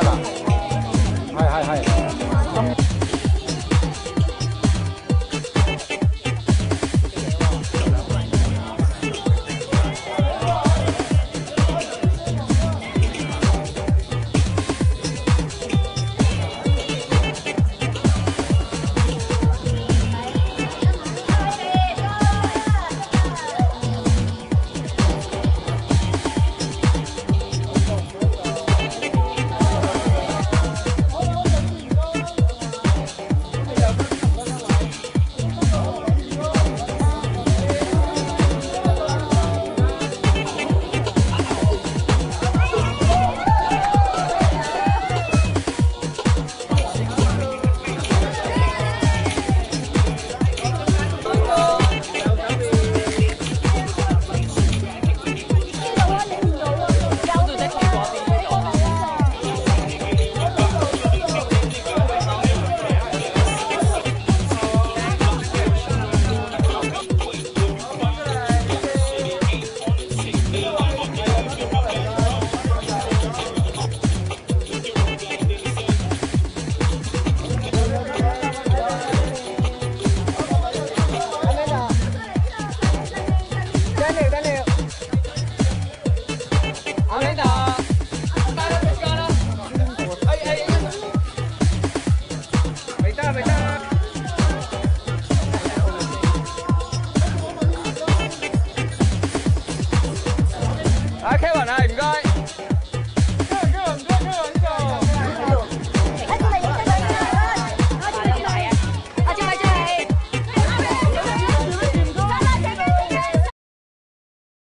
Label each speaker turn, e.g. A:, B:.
A: から
B: はいはいはい